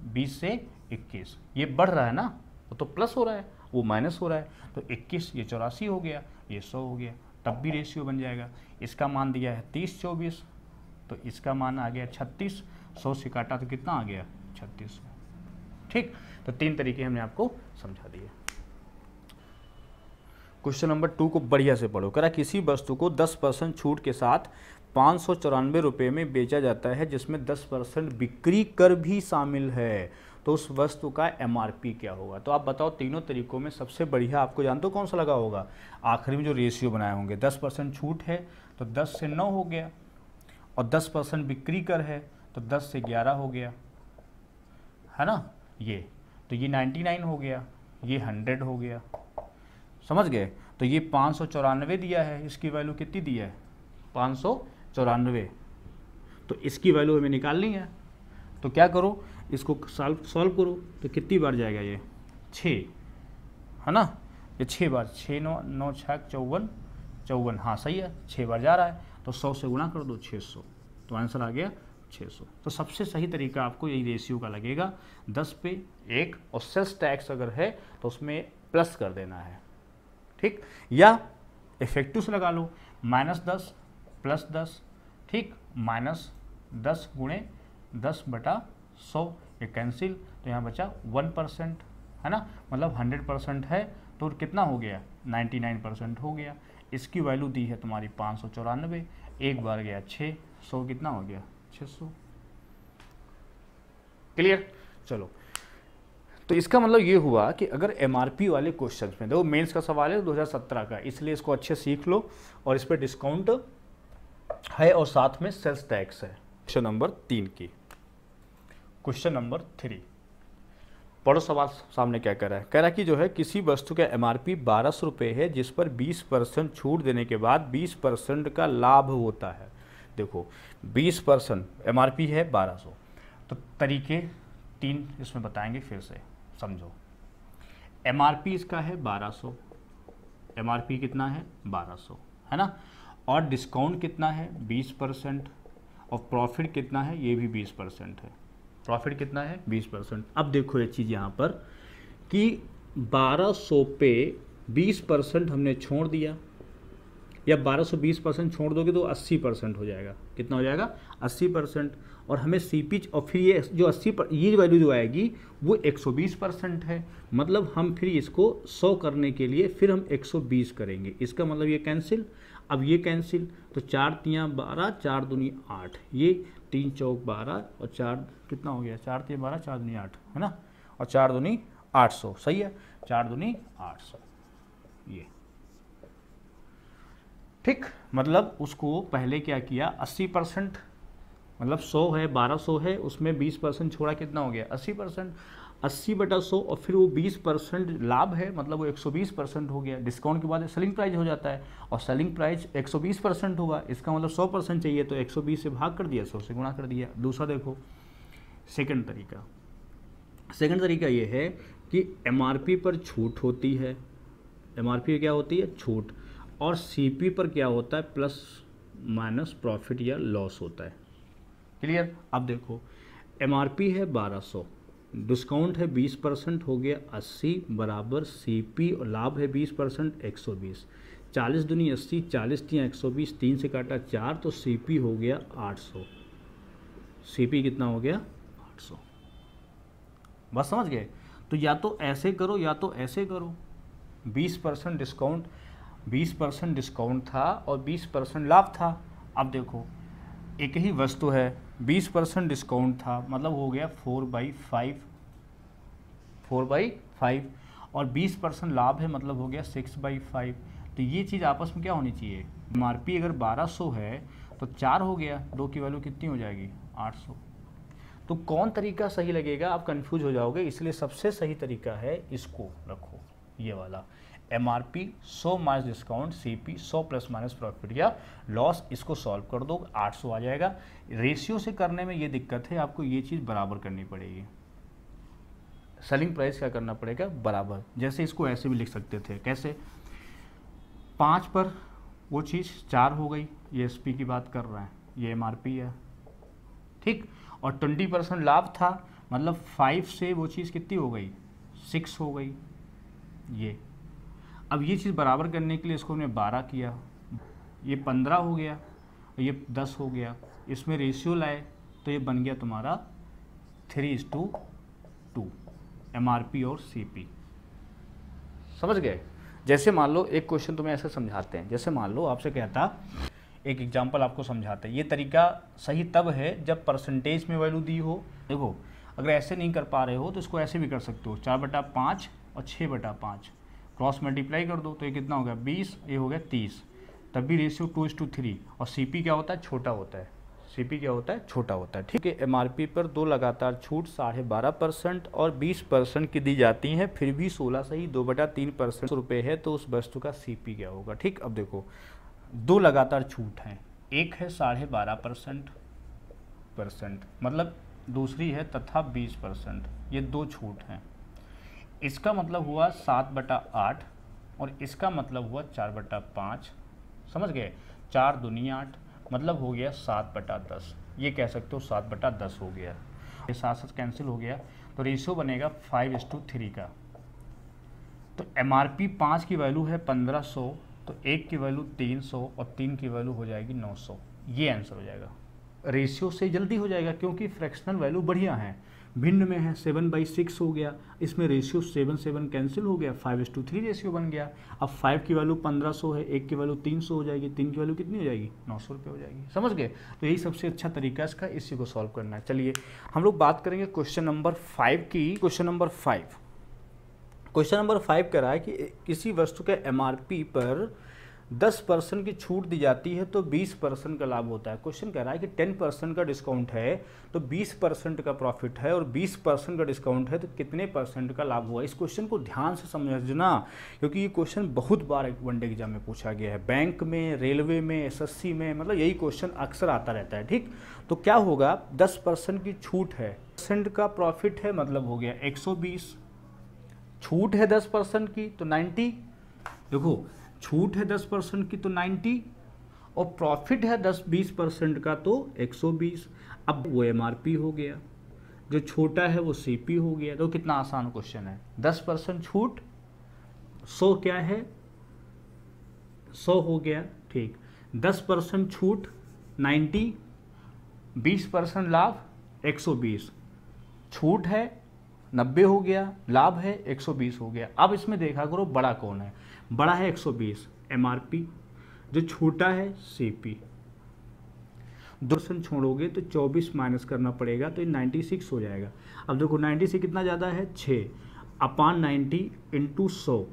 बीस से इक्कीस। ये बढ़ रहा है ना? वो तो प्लस हो रहा है, वो माइनस हो रहा है। तो इक्कीस, ये चौरासी हो गया, ये सौ हो गया, तब भी रेशियो बन जाएगा। इसका मान दिया है तीस चौबीस तो इसका मान आ गया छत्तीस। सौ से काटा तो कितना आ गया? छत्तीस ठीक तो तीन तरीके हमने आपको समझा दिए। क्वेश्चन नंबर टू को बढ़िया से पढ़ो। करा किसी वस्तु को दस परसेंट छूट के साथ पाँच सौ चौरानवे रुपये में बेचा जाता है, जिसमें दस परसेंट बिक्री कर भी शामिल है। तो उस वस्तु का एमआरपी क्या होगा? तो आप बताओ, तीनों तरीकों में सबसे बढ़िया आपको जानते हो कौन सा लगा होगा? आखिरी में जो रेशियो बनाए होंगे, दस परसेंट छूट है तो दस से नौ हो गया, और दस परसेंट बिक्री कर है तो 10 से 11 हो गया। है ना? ये। तो ये 99 हो गया, ये 100 हो गया। समझ गए? तो ये पाँच सौ चौरानवे दिया है, इसकी वैल्यू कितनी दी है? पाँच सौ चौरानवे। तो इसकी वैल्यू हमें निकालनी है। तो क्या करो? इसको सॉल्व सॉल्व करो। तो कितनी बार जाएगा ये? छः। है ना? ये छः बार, छः नौ नौ छः चौवन चौवन। हाँ सही है। छः बार जा रहा है। तो सौ से गुणा कर दो छः सौ। तो आंसर आ गया 600 तो सबसे सही तरीका आपको यही रेशियो का लगेगा। 10 पे एक और सेल्स टैक्स अगर है तो उसमें प्लस कर देना है। ठीक? या इफ़ेक्टिव से लगा लो। माइनस दस, प्लस दस, ठीक? माइनस दस गुणे दस बटा सौ, ये कैंसिल। तो यहाँ बचा वन परसेंट, है ना? मतलब हंड्रेड परसेंट है तो कितना हो गया? नाइन्टी नाइन परसेंट हो गया। इसकी वैल्यू दी है तुम्हारी पाँच सौ चौरानवे, एक बार गया छः, सौ कितना हो गया? छः सौ क्लियर चलो। तो इसका मतलब ये हुआ कि अगर एमआरपी वाले क्वेश्चन में देखो मेंस का सवाल है 2017 का इसलिए इसको अच्छे सीख लो और इस पर डिस्काउंट है और साथ में सेल्स टैक्स है। क्वेश्चन नंबर तीन की। क्वेश्चन नंबर थ्री पढ़ो सवाल सामने क्या कह रहा है? कह रहा है कि जो है किसी वस्तु का एम आर पी बारह सौ रुपये है जिस पर बीस परसेंट छूट देने के बाद बीस परसेंट का लाभ होता है। देखो, बीस परसेंट एम आर पी है बारह सौ। तो तरीके तीन इसमें बताएँगे फिर से, समझो। पी इसका है बारह सौ एम आर पी कितना है बारह सौ, है ना? और डिस्काउंट कितना है बीस परसेंट, और प्रॉफिट कितना है ये भी बीस परसेंट है। प्रॉफिट कितना है? बीस परसेंट। अब देखो ये चीज़ यहाँ पर कि बारह सौ पे बीस परसेंट हमने छोड़ दिया। या बारह सौ बीस परसेंट छोड़ दोगे तो अस्सी परसेंट हो जाएगा। कितना हो जाएगा? अस्सी परसेंट। और हमें सी पिच और फिर ये जो अस्सी पर, ये वैल्यू जो आएगी, वो एक सौ बीस परसेंट है। मतलब हम फिर इसको सौ करने के लिए फिर हम एक सौ बीस करेंगे। इसका मतलब ये कैंसिल अब ये कैंसिल तो चार तियाँ बारह, चार दूनी आठ। ये तीन चौक बारह और चार, कितना हो गया? चार तीन बारह, चार दूनी आठ, है ना? और चार दूनी आठ सौ। सही है? चार दूनी आठ सौ। ये। ठीक मतलब उसको पहले क्या किया? अस्सी परसेंट मतलब सौ है, बारह सौ है, उसमें बीस परसेंट छोड़ा कितना हो गया? अस्सी परसेंट। अस्सी बटा सौ और फिर वो बीस परसेंट लाभ है मतलब वो एक सौ बीस परसेंट हो गया। डिस्काउंट के बाद सेलिंग प्राइस हो जाता है और सेलिंग प्राइस एक सौ बीस परसेंट होगा। इसका मतलब सौ परसेंट चाहिए तो एक सौ बीस से भाग कर दिया, सौ से गुणा कर दिया। दूसरा देखो सेकंड तरीका। सेकंड तरीका ये है कि एमआरपी पर छूट होती है। एम क्या होती है? छूट। और सीपी पर क्या होता है? प्लस माइनस प्रॉफिट या लॉस होता है। क्लियर अब देखो एमआरपी है 1200 डिस्काउंट है 20 परसेंट, हो गया 80 बराबर सीपी और लाभ है 20 परसेंट, एक सौ बीस। चालीस दुनी अस्सी, चालीस तिया एक सौ बीस, तीन से काटा चार तो सीपी हो गया 800 सीपी कितना हो गया? 800 बस समझ गए? तो या तो ऐसे करो, या तो ऐसे करो। 20 परसेंट डिस्काउंट बीस परसेंट डिस्काउंट था और बीस परसेंट लाभ था। अब देखो, एक ही वस्तु है, बीस परसेंट डिस्काउंट था मतलब हो गया four by five. Four by five. और बीस परसेंट लाभ है मतलब हो गया सिक्स बाई फाइव। तो ये चीज़ आपस में क्या होनी चाहिए? एमआरपी अगर बारह सौ है तो चार हो गया, दो की वैल्यू कितनी हो जाएगी? आठ सौ। तो कौन तरीका सही लगेगा? आप कंफ्यूज हो जाओगे, इसलिए सबसे सही तरीका है इसको रखो, ये वाला। M R P minus discount C P सौ प्लस माइनस प्रॉफिट या लॉस इसको सॉल्व कर दो, आठ सौ आ जाएगा। रेशियो से करने में ये दिक्कत है, आपको ये चीज़ बराबर करनी पड़ेगी। सेलिंग प्राइस क्या करना पड़ेगा? बराबर। जैसे इसको ऐसे भी लिख सकते थे। कैसे? पाँच पर वो चीज़ चार हो गई। ये एसपी की बात कर रहा है। ये एमआरपी है। ठीक? और ट्वेंटी परसेंट लाभ था। मतलब फाइव से वो चीज़ कितनी हो गई? सिक्स हो गई। ये। अब ये चीज़ बराबर करने के लिए इसको हमने बारह किया। ये पंद्रह हो गया, ये दस हो गया। इसमें रेशियो लाए तो ये बन गया तुम्हारा three is to two M और सी पी समझ गए? जैसे मान लो एक क्वेश्चन तुम्हें ऐसे समझाते हैं। जैसे मान लो आपसे कहता, एक एग्जांपल आपको समझाते हैं। ये तरीका सही तब है जब परसेंटेज में वैल्यू दी हो। देखो, अगर ऐसे नहीं कर पा रहे हो तो इसको ऐसे भी कर सकते हो। चार बटा पाँच और छः बटा पाँच। क्रॉस मल्टीप्लाई कर दो तो ये कितना हो गया? बीस, ये हो गया तीस। तब भी ratio two is to three और सीपी क्या होता है? छोटा होता है। सीपी क्या होता है? छोटा होता है। ठीक है एमआरपी पर दो लगातार छूट, साढ़े बारह परसेंट और बीस परसेंट की दी जाती हैं, फिर भी सोलह से ही दो बटा तीन परसेंट रुपये है तो उस वस्तु का सीपी क्या होगा? ठीक, अब देखो, दो लगातार छूट हैं। एक है साढ़े बारह परसेंट परसेंट मतलब दूसरी है तथा बीस परसेंट। ये दो छूट हैं। इसका मतलब हुआ सात बटा आठ और इसका मतलब हुआ चार बटा पाँच। समझ गए? चार दुनिया आठ मतलब हो गया सात बटा दस। ये कह सकते हो सात बटा दस हो गया। ये सात सात कैंसिल हो गया। तो रेशियो बनेगा फाइव इस टू थ्री का। तो एम आर पी पाँच की वैल्यू है पंद्रह सौ तो एक की वैल्यू तीन सौ और तीन की वैल्यू हो जाएगी नौ सौ। ये आंसर हो जाएगा। रेशियो से जल्दी हो जाएगा क्योंकि फ्रैक्शनल वैल्यू बढ़िया है। भिन्न में है सेवन बाई सिक्स हो गया। इसमें रेशियो सेवन सेवन कैंसिल हो गया five is to three ratio बन गया। अब फाइव की वैल्यू पंद्रह सौ है, एक की वैल्यू तीन सौ हो जाएगी, तीन की वैल्यू कितनी हो जाएगी? नौ सौ रुपये हो जाएगी। समझ गए? तो यही सबसे अच्छा तरीका इसका, इसी को सॉल्व करना है। चलिए, हम लोग बात करेंगे क्वेश्चन नंबर फाइव की। Question number five question number five कह रहा है कि किसी वस्तु के एमआरपी पर दस परसेंट की छूट दी जाती है तो बीस परसेंट का लाभ होता है। क्वेश्चन कह रहा है कि टेन परसेंट का डिस्काउंट है तो बीस परसेंट का प्रॉफिट है और बीस परसेंट का डिस्काउंट है तो कितने परसेंट का लाभ हुआ? इस क्वेश्चन को ध्यान से समझना, क्योंकि ये क्वेश्चन बहुत बार वनडे एग्ज़ाम में पूछा गया है। बैंक में, रेलवे में, एसएससी में मतलब यही क्वेश्चन अक्सर आता रहता है, ठीक? तो क्या होगा? दस की छूट है परसेंट का प्रॉफिट है मतलब हो गया एक सौ बीस। छूट है दस परसेंट की तो नाइन्टी देखो छूट है दस परसेंट की तो नाइन्टी और प्रॉफिट है दस बीस परसेंट का तो एक सौ बीस। अब वो एम आर पी हो गया। जो छोटा है वो सी पी हो गया। तो कितना आसान क्वेश्चन है? दस परसेंट छूट, सौ क्या है? सौ हो गया, ठीक। दस परसेंट छूट, नाइन्टी। बीस परसेंट लाभ, एक सौ बीस। छूट है, नब्बे हो गया, लाभ है, एक सौ बीस हो गया। अब इसमें देखा करो बड़ा कौन है। बड़ा है 120 एमआरपी जो छोटा है सीपी दो परसेंट छोड़ोगे तो 24 माइनस करना पड़ेगा तो ये 96 हो जाएगा। अब देखो 90 से कितना ज़्यादा है? 6 अपान 90 इंटू सौ।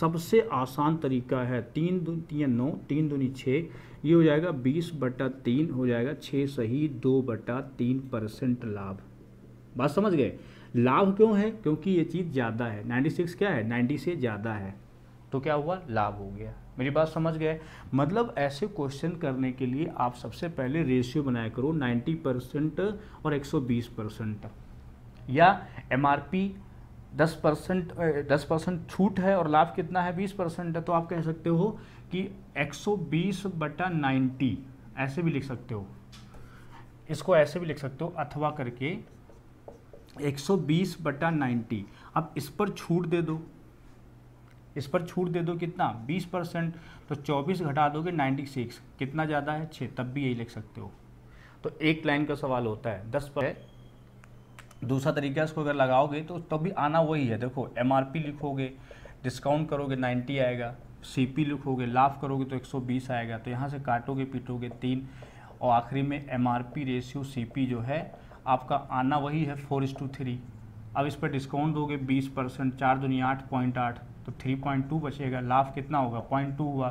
सबसे आसान तरीका है, तीन दो तीन नौ, तीन दूनी छः, ये हो जाएगा बीस बटा तीन, हो जाएगा छः सही, दो बटा तीन परसेंट लाभ। बात समझ गए? लाभ क्यों है? क्योंकि ये चीज़ ज़्यादा है। 96 क्या है? 90 से ज़्यादा है। तो क्या हुआ? लाभ हो गया। मेरी बात समझ गए? मतलब ऐसे क्वेश्चन करने के लिए आप सबसे पहले रेशियो बनाया करो 90 परसेंट और 120 परसेंट या एम आर पी दस परसेंट दस परसेंट छूट है और लाभ कितना है? बीस परसेंट है। तो आप कह सकते हो कि 120 बटा नाइन्टी ऐसे भी लिख सकते हो। इसको ऐसे भी लिख सकते हो, अथवा करके 120 बटा नाइन्टी अब इस पर छूट दे दो। इस पर छूट दे दो कितना? 20 परसेंट। तो 24 घटा दोगे 96 कितना ज़्यादा है? छः तब भी यही लिख सकते हो। तो एक लाइन का सवाल होता है। दस पर दूसरा तरीका इसको अगर लगाओगे तो तब भी आना वही है। देखो एमआरपी लिखोगे डिस्काउंट करोगे 90 आएगा। सीपी लिखोगे, लाभ करोगे तो 120 आएगा। तो यहाँ से काटोगे, पीटोगे तीन। और आखिरी में एमआरपी रेशियो सीपी जो है, आपका आना वही है फोर इस टू थ्री अब इस पर डिस्काउंट दोगे, बीस परसेंट, चार दुनिया आठ पॉइंट आठ। तो थ्री पॉइंट टू बचेगा, लाभ कितना होगा? पॉइंट टू हुआ।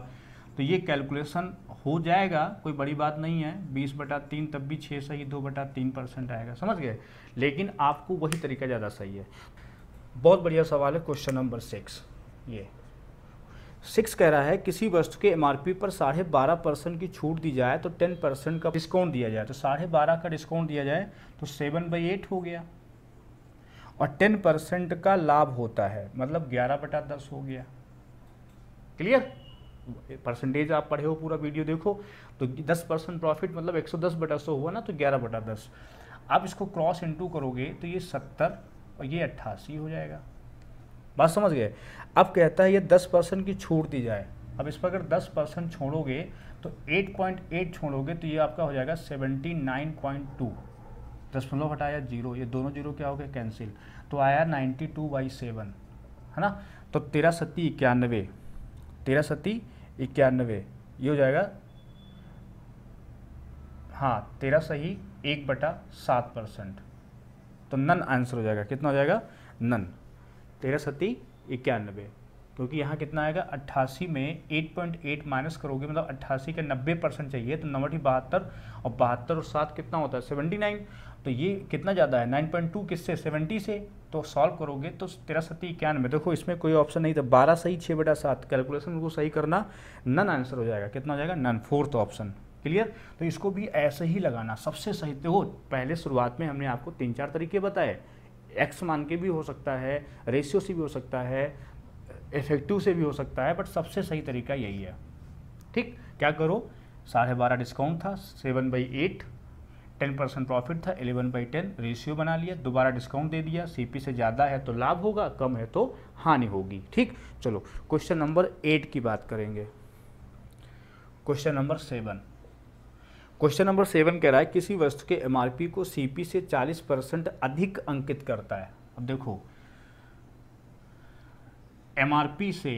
तो ये कैलकुलेशन हो जाएगा, कोई बड़ी बात नहीं है। बीस बटा तीन तब भी छः सही, दो बटा तीन परसेंट आएगा। समझ गए? लेकिन आपको वही तरीका ज़्यादा सही है। बहुत बढ़िया सवाल है क्वेश्चन नंबर सिक्स ये। सिक्स कह रहा है, किसी वस्तु के एमआरपी पर साढ़े बारह परसेंट की छूट दी जाए तो टेन परसेंट का डिस्काउंट दिया जाए। तो साढ़े बारह का डिस्काउंट दिया जाए तो सेवन बाई एट हो गया। और टेन परसेंट का लाभ होता है। मतलब ग्यारह बटा दस हो गया। क्लियर परसेंटेज आप पढ़े हो पूरा वीडियो देखो तो दस परसेंट प्रॉफिट मतलब एक सौ दस बटा सौ हुआ ना तो ग्यारह बटा दस। आप इसको क्रॉस इंटू करोगे तो ये सत्तर और ये अट्ठासी हो जाएगा। बात समझ गए? अब कहता है ये दस परसेंट की छूट दी जाए। अब इस पर अगर दस परसेंट छोड़ोगे तो एट पॉइंट एट छोड़ोगे तो ये आपका हो जाएगा सेवेंटी नाइन पॉइंट टू दशमलव हटाया, ज़ीरो। ये दोनों ज़ीरो क्या हो गए? कैंसिल। तो आया नाइन्टी टू बाई सेवन, है ना? तो तेरह सत्ती इक्यानवे, तेरह सत्ती इक्यानवे, ये हो जाएगा हाँ तेरह सही एक बटा सात परसेंट। तो नन आंसर हो जाएगा। कितना हो जाएगा? नन। तेरह सत्ती इक्यानवे। क्योंकि यहाँ कितना आएगा? अट्ठासी में 8.8 माइनस करोगे मतलब अट्ठासी के 90 परसेंट चाहिए तो नंबर बहत्तर और बहत्तर और सात कितना होता है? 79 तो ये कितना ज़्यादा है? 9.2 किससे? 70 से? तो सॉल्व करोगे तो तेरह सत्ती इक्यानवे। देखो, इसमें कोई ऑप्शन नहीं था। बारह सही छः बटा सात। कैलकुलेशन को सही करना नन आंसर हो जाएगा। कितना हो जाएगा? नन फोर्थ ऑप्शन क्लियर तो इसको भी ऐसे ही लगाना। सबसे सही, देखो, पहले शुरुआत में हमने आपको तीन चार तरीके बताए। एक्स मान के भी हो सकता है रेशियो से भी हो सकता है इफ़ेक्टिव से भी हो सकता है बट सबसे सही तरीका यही है। ठीक? क्या करो? साढ़े बारह डिस्काउंट था seven by eight ten percent profit था एलेवन बाई टेन रेशियो बना लिया, दोबारा डिस्काउंट दे दिया सीपी से ज़्यादा है तो लाभ होगा, कम है तो हानि होगी, ठीक? चलो क्वेश्चन नंबर एट की बात करेंगे। Question number seven question number seven कह रहा है, किसी वस्तु के एमआरपी को सीपी से 40 परसेंट अधिक अंकित करता है। अब देखो एमआरपी से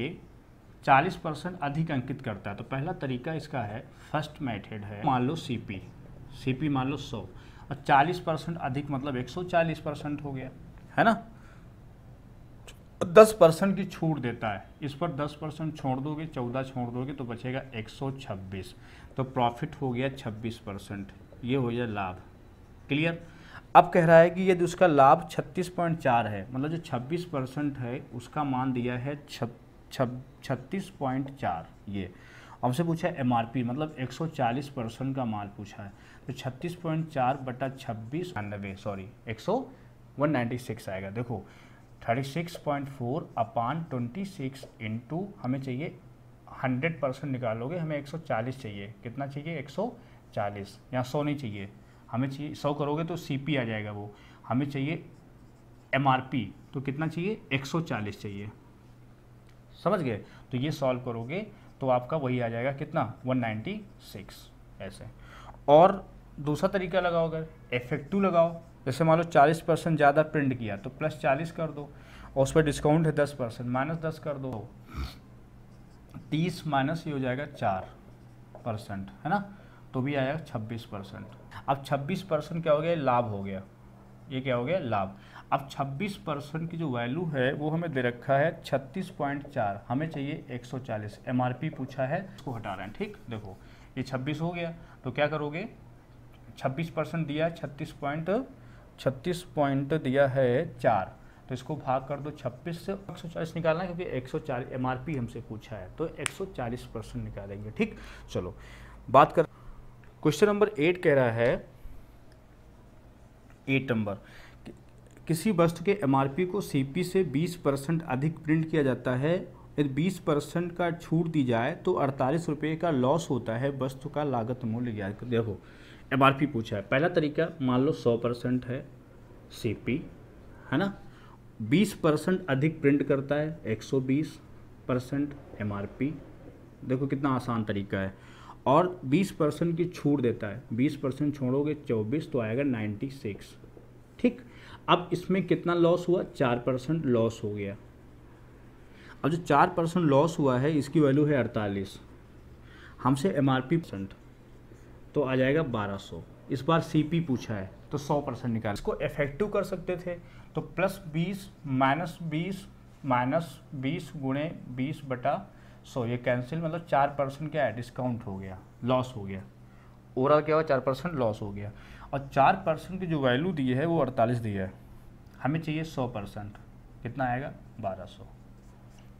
40 परसेंट अधिक अंकित करता है तो पहला तरीका इसका है फ़र्स्ट मेथड है, मान लो सीपी सीपी मान लो 100 और 40 परसेंट अधिक मतलब 140 परसेंट हो गया, है ना? 10 परसेंट की छूट देता है। इस पर 10 परसेंट छोड़ दोगे 14 छोड़ दोगे तो बचेगा 126 तो प्रॉफिट हो गया 26 परसेंट। ये हो गया लाभ। क्लियर अब कह रहा है कि यदि उसका लाभ 36.4 है मतलब जो 26 परसेंट है, उसका मान दिया है छत्तीस पॉइंट चार। ये। हमसे पूछा है एमआरपी मतलब 140 परसेंट का माल पूछा है। तो 36.4 बटा छब्बीस नब्बे सॉरी एक सौ वन नाइन्टी सिक्स आएगा। देखो 36.4 अपान 26 इंटू हमें चाहिए 100 परसेंट निकालोगे, हमें 140 चाहिए। कितना चाहिए? 140 यहाँ सौ नहीं चाहिए। हमें चाहिए, सौ करोगे तो सीपी आ जाएगा वो। हमें चाहिए एमआरपी तो कितना चाहिए? 140 चाहिए। समझ गए? तो ये सॉल्व करोगे तो आपका वही आ जाएगा कितना? 196 ऐसे। और दूसरा तरीका लगाओ अगर इफ़ेक्टिव लगाओ, जैसे मान लो 40 परसेंट ज़्यादा प्रिंट किया तो प्लस 40 कर दो, और उस पर डिस्काउंट है 10 परसेंट माइनस दस कर दो 30 माइनस ये हो जाएगा चार परसेंट, है ना? तो भी आएगा 26 परसेंट। अब 26 परसेंट क्या हो गया? लाभ हो गया। ये क्या हो गया? लाभ। अब 26 परसेंट की जो वैल्यू है, वो हमें दे रखा है 36.4 हमें चाहिए 140 एमआरपी पूछा है, उसको हटा रहे हैं, ठीक? देखो, ये 26 हो गया तो क्या करोगे? 26 परसेंट दिया छत्तीस पॉइंट छत्तीस पॉइंट दिया है चार। तो इसको भाग कर दो 26 से। 140 निकालना है क्योंकि 140 एमआरपी हमसे पूछा है तो 140 परसेंट निकालेंगे, ठीक? चलो, बात कर क्वेश्चन नंबर एट कह रहा है, एट नंबर। किसी वस्तु के एमआरपी को सीपी से 20 परसेंट अधिक प्रिंट किया जाता है। यदि 20 परसेंट का छूट दी जाए तो अड़तालीस रुपये का लॉस होता है, वस्तु का लागत मूल्य ज्ञात कर देखो एमआरपी पूछा है। पहला तरीका, मान लो 100 परसेंट है सीपी है ना? 20 परसेंट अधिक प्रिंट करता है 120 परसेंट एम आर पी देखो कितना आसान तरीका है। और 20 परसेंट की छूट देता है। 20 परसेंट छोड़ोगे 24 तो आएगा 96 ठीक? अब इसमें कितना लॉस हुआ? चार परसेंट लॉस हो गया। अब जो चार परसेंट लॉस हुआ है, इसकी वैल्यू है अड़तालीस। हमसे एम आर पी परसेंट। तो आ जाएगा बारह सौ। इस बार सी पी पूछा है तो सौ परसेंट निकाल। इसको इफ़ेक्टिव कर सकते थे तो प्लस बीस माइनस बीस माइनस बीस गुणे बीस बटा सौ। ये कैंसिल मतलब चार परसेंट क्या है? डिस्काउंट हो गया लॉस हो गया। ओवरऑल क्या हुआ? चार परसेंट लॉस हो गया। और चार परसेंट की जो वैल्यू दी है, वो अड़तालीस दी है। हमें चाहिए सौ परसेंट। कितना आएगा? बारह सौ।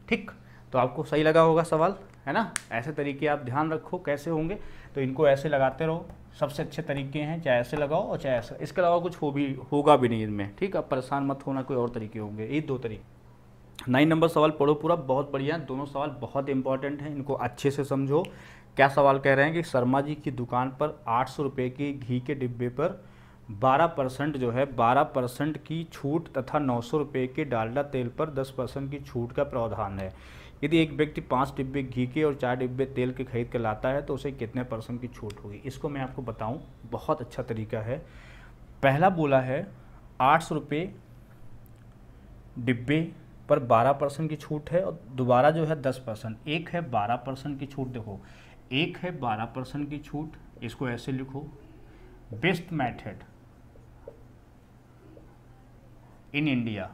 ठीक? तो आपको सही लगा होगा सवाल? है ना? ऐसे तरीके आप ध्यान रखो कैसे होंगे। तो इनको ऐसे लगाते रहो। सबसे अच्छे तरीके हैं, चाहे ऐसे लगाओ और चाहे ऐसे। इसके अलावा कुछ हो भी, होगा भी नहीं इनमें, ठीक है? परेशान मत होना, कोई और तरीके होंगे। ये दो तरीके। नाइन नंबर सवाल पढ़ो पूरा, बहुत बढ़िया। दोनों सवाल बहुत इंपॉर्टेंट हैं, इनको अच्छे से समझो। क्या सवाल कह रहे हैं कि शर्मा जी की दुकान पर आठ सौ रुपये की घी के डिब्बे पर बारह परसेंट जो है, बारह परसेंट की छूट तथा नौ सौ रुपये के डालडा तेल पर दस परसेंट की छूट का प्रावधान है। यदि एक व्यक्ति पाँच डिब्बे घी के और चार डिब्बे तेल के खरीद कर लाता है तो उसे कितने परसेंट की छूट होगी? इसको मैं आपको बताऊँ, बहुत अच्छा तरीका है। पहला बोला है, आठ सौ रुपये डिब्बे पर बारह परसेंट की छूट है और दोबारा जो है दस परसेंट एक है बारह परसेंट की छूट, देखो। एक है बारह परसेंट की छूट, इसको ऐसे लिखो। Best method in India.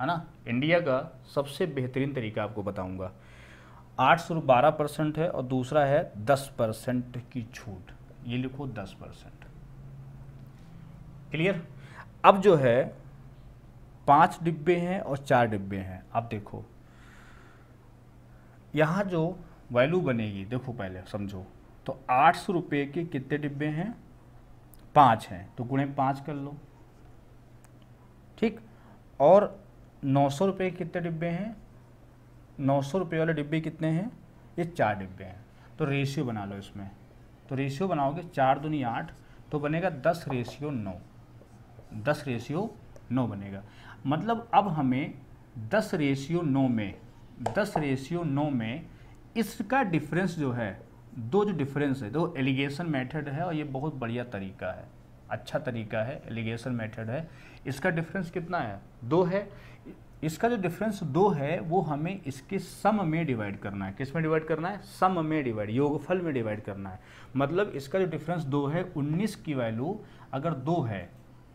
है ना? इंडिया का सबसे बेहतरीन तरीका आपको बताऊँगा। आठ सौ बारह परसेंट है और दूसरा है दस परसेंट की छूट। ये लिखो दस परसेंट। क्लियर अब जो है, पाँच डिब्बे हैं और चार डिब्बे हैं। अब देखो। यहाँ जो वैल्यू बनेगी, देखो पहले, समझो। तो आठ सौ रुपये के कितने डिब्बे हैं? पाँच हैं। तो गुणे पाँच कर लो। ठीक? और नौ सौ रुपये कितने डिब्बे हैं? नौ सौ रुपये वाले डिब्बे कितने हैं? ये चार डिब्बे हैं। तो रेशियो बना लो इसमें। तो रेशियो बनाओगे चार दूनी आठ तो बनेगा दस रेशियो नौ। दस रेशियो नौ बनेगा। मतलब अब हमें दस रेशियो नौ में, दस रेशियो नौ में इसका डिफरेंस जो है, दो जो डिफरेंस है, दो एलिगेशन मेथड है और ये बहुत बढ़िया तरीका है। अच्छा तरीका है एलिगेशन मेथड है। इसका डिफरेंस कितना है? दो है। इसका जो डिफरेंस दो है, वो हमें इसके सम में डिवाइड करना है। किसमें डिवाइड करना है? सम में डिवाइड योगफल में डिवाइड करना है। मतलब इसका जो डिफरेंस दो है, उन्नीस की वैल्यू अगर दो है,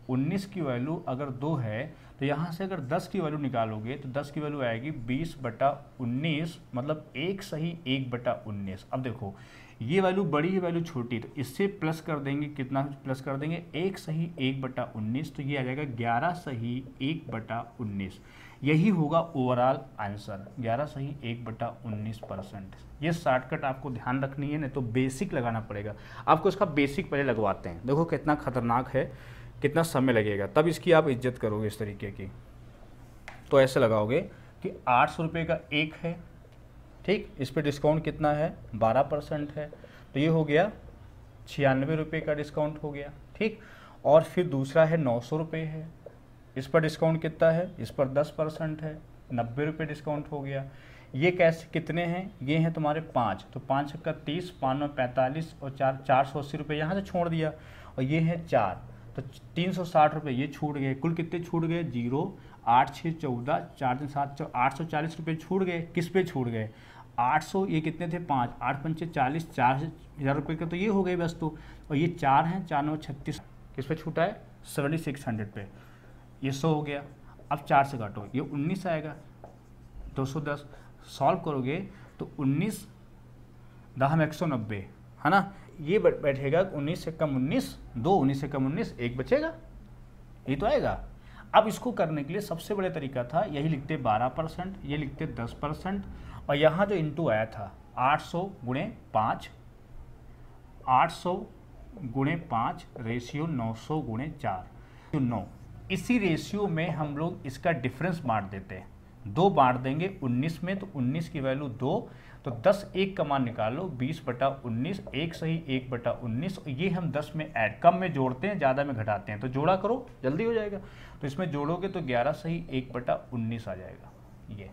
उन्नीस की वैल्यू अगर दो है तो यहाँ से अगर दस की वैल्यू निकालोगे तो दस की वैल्यू आएगी बीस बटा उन्नीस मतलब एक सही एक बटा उन्नीस। अब देखो, ये वैल्यू बड़ी है वैल्यू छोटी तो इससे प्लस कर देंगे, कितना प्लस कर देंगे? एक सही एक बटा उन्नीस तो ये आ जाएगा ग्यारह सही एक बटा उन्नीस। यही होगा ओवरऑल आंसर ग्यारह सही, एक बटा उन्नीस परसेंट ये शॉर्टकट आपको ध्यान रखनी है, नहीं तो बेसिक लगाना पड़ेगा। आपको इसका बेसिक पहले लगवाते हैं। देखो कितना खतरनाक है, कितना समय लगेगा। तब इसकी आप इज़्ज़त करोगे इस तरीके की। तो ऐसे लगाओगे कि आठ सौ रुपये का एक है, ठीक? इस पर डिस्काउंट कितना है? बारह परसेंट है। तो ये हो गया छियानवे रुपये का डिस्काउंट हो गया, ठीक? और फिर दूसरा है नौ सौ रुपये है। इस पर डिस्काउंट कितना है? इस पर दस परसेंट है, नब्बे रुपये डिस्काउंट हो गया। ये कैसे कितने हैं? ये हैं तुम्हारे पाँच। तो पाँच का तीस, पाँच पैंतालीस और चार चार सौ अस्सी रुपये यहाँ से छोड़ दिया। और ये है चार। तो तीन सौ साठ रुपये ये छूट गए। कुल कितने छूट गए? ज़ीरो, आठ छः चौदह, चार दिन सात, चौ, आठ सौ चालीस रुपये छूट गए। किस पे छूट गए? आठ सौ, ये कितने थे? पाँच। आठ पंचे चालीस, चार हज़ार रुपये का तो ये हो गए बस तो। और ये चार हैं, चार नौ, छत्तीस। किस पे छूटा है? सेवेंटी सिक्स हंड्रेड पे। ये सौ हो गया। अब चार से काटो ये उन्नीस आएगा। दो सौ दस सॉल्व करोगे तो उन्नीस दहम एक सौ नब्बे, है ना? ये बैठेगा उन्नीस से कम उन्नीस, दो उन्नीस से कम उन्नीस, एक बचेगा। ये तो आएगा। अब इसको करने के लिए सबसे बड़े तरीका था, यही लिखते बारह परसेंट, ये लिखते दस परसेंट, और यहाँ जो इंटू आया था, आठ सौ गुणे पाँच, आठ सौ गुणे पाँच रेशियो नौ सौ गुणे चार, नौ। इसी रेशियो में हम लोग इसका डिफरेंस बांट देते हैं। दो बांट देंगे 19 में तो 19 की वैल्यू दो तो 10 एक का मान निकालो 20 बटा उन्नीस, एक सही एक बटा उन्नीस ये हम 10 में ऐड कम में जोड़ते हैं, ज़्यादा में घटाते हैं। तो जोड़ा करो, जल्दी हो जाएगा। तो इसमें जोड़ोगे तो 11 सही एक बटा उन्नीस आ जाएगा। ये।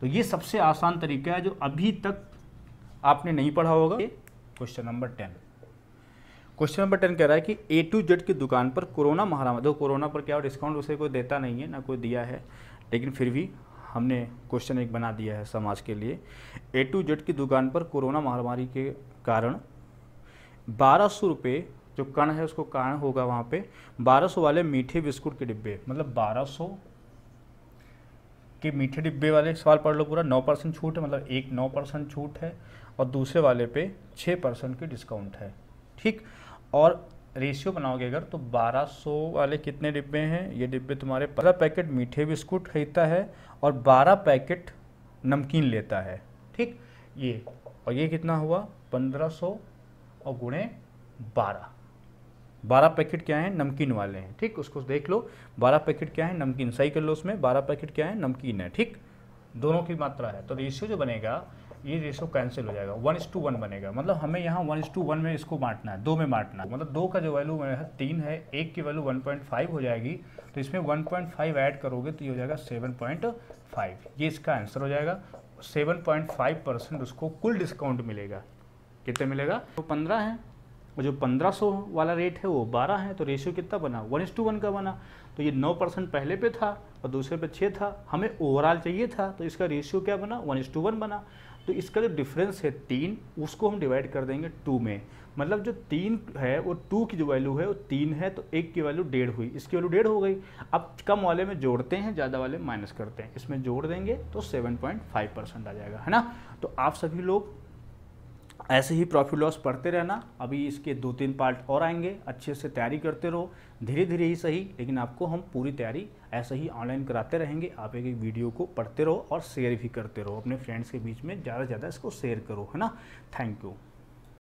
तो ये सबसे आसान तरीका है जो अभी तक आपने नहीं पढ़ा होगा। Question number ten question number ten कह रहा है कि ए टू जेड की दुकान पर कोरोना महामारी देखो कोरोना पर क्या डिस्काउंट उसे कोई देता नहीं है, ना कोई दिया है, लेकिन फिर भी हमने क्वेश्चन एक बना दिया है समाज के लिए। ए टू जेड की दुकान पर कोरोना महामारी के कारण बारह सौ रुपये जो कण है, उसको कारण होगा वहाँ पे सौ वाले मीठे बिस्कुट के डिब्बे मतलब बारह सौ के मीठे डिब्बे वाले सवाल पढ़ लो पूरा, नौ परसेंट छूट है मतलब एक नौ परसेंट छूट है, और दूसरे वाले पे छः परसेंट की डिस्काउंट है। ठीक? और रेशियो बनाओगे अगर तो 1200 वाले कितने डिब्बे हैं? ये डिब्बे तुम्हारे पंद्रह पैकेट मीठे बिस्कुट खरीदता है और 12 पैकेट नमकीन लेता है। ठीक? ये, और ये कितना हुआ? 1500 और गुणे 12 बारह पैकेट क्या है? नमकीन वाले हैं। ठीक? उसको देख लो। बारह पैकेट क्या है? नमकीन। सही कर लो उसमें। बारह पैकेट क्या है? नमकीन है। ठीक? दोनों की मात्रा है। तो रेशियो जो बनेगा ये रेशो कैंसिल हो जाएगा। वन इस टू वन बनेगा। मतलब हमें यहाँ वन इस टू वन में इसको बांटना है, दो में बांटना है। मतलब दो का जो वैल्यू तीन है, एक की वैल्यू वन पॉइंट फाइव हो जाएगी। तो इसमें वन पॉइंट फाइव ऐड करोगे तो ये हो जाएगा सेवन पॉइंट फाइव ये इसका आंसर हो जाएगा। सेवन पॉइंट फाइव परसेंट उसको कुल डिस्काउंट मिलेगा। कितने मिलेगा? तो पंद्रह है, और जो पंद्रह सौ वाला रेट है, वो बारह है। तो रेशियो कितना बना? वन इस टू वन का बना। तो ये नौ परसेंट पहले पे था, और दूसरे पे छः था। हमें ओवरऑल चाहिए था तो इसका रेशियो क्या बना? वन इस टू वन बना। तो इसका जो डिफरेंस है तीन, उसको हम डिवाइड कर देंगे टू में। मतलब जो तीन है, वो टू की जो वैल्यू है, वो तीन है तो एक की वैल्यू डेढ़ हुई। इसकी वैल्यू डेढ़ हो गई। अब कम वाले में जोड़ते हैं, ज़्यादा वाले माइनस करते हैं। इसमें जोड़ देंगे तो सेवन पॉइंट फाइव परसेंट आ जाएगा, है ना? तो आप सभी लोग ऐसे ही प्रॉफिट लॉस पढ़ते रहना। अभी इसके दो तीन पार्ट और आएँगे। अच्छे से तैयारी करते रहो। धीरे धीरे ही सही, लेकिन आपको हम पूरी तैयारी ऐसे ही ऑनलाइन कराते रहेंगे। आप एक एक वीडियो को पढ़ते रहो और शेयर भी करते रहो। अपने फ्रेंड्स के बीच में ज़्यादा से ज़्यादा इसको शेयर करो, है ना? Thank you